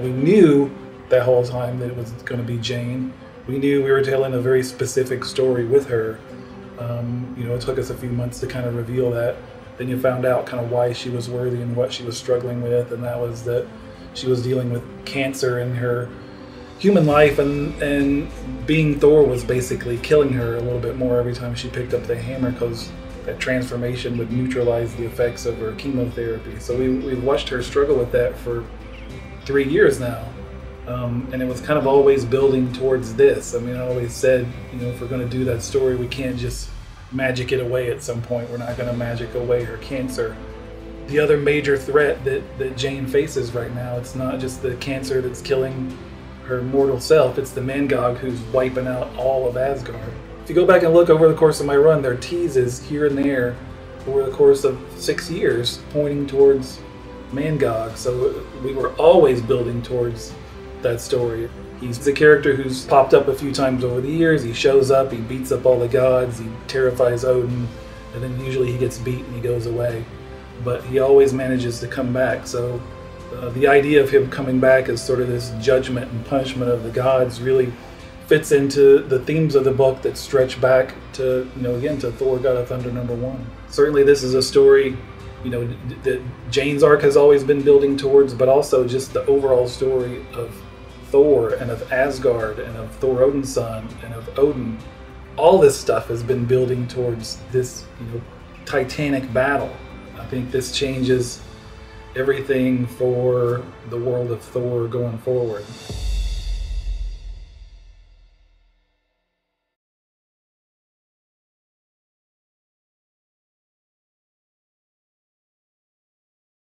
We knew that whole time that it was going to be Jane. We knew we were telling a very specific story with her. Um, you know, it took us a few months to kind of reveal that. Then you found out kind of why she was worthy and what she was struggling with, and that was that she was dealing with cancer in her human life, and and being Thor was basically killing her a little bit more every time she picked up the hammer because that transformation would neutralize the effects of her chemotherapy. So we, we've watched her struggle with that for three years now. Um, and it was kind of always building towards this. I mean, I always said, you know, if we're going to do that story, we can't just magic it away at some point. We're not going to magic away her cancer. The other major threat that, that Jane faces right now, it's not just the cancer that's killing her mortal self, it's the Mangog who's wiping out all of Asgard. If you go back and look over the course of my run, there are teases here and there over the course of six years pointing towards Mangog. So we were always building towards that story. He's a character who's popped up a few times over the years. He shows up, he beats up all the gods, he terrifies Odin, and then usually he gets beat and he goes away. But he always manages to come back. So uh, the idea of him coming back as sort of this judgment and punishment of the gods really fits into the themes of the book that stretch back to, you know, again, to Thor God of Thunder number one. Certainly, this is a story, you know, that Jane's arc has always been building towards, but also just the overall story of Thor and of Asgard and of Thor Odinson and of Odin. All this stuff has been building towards this, you know, titanic battle. I think this changes everything for the world of Thor going forward.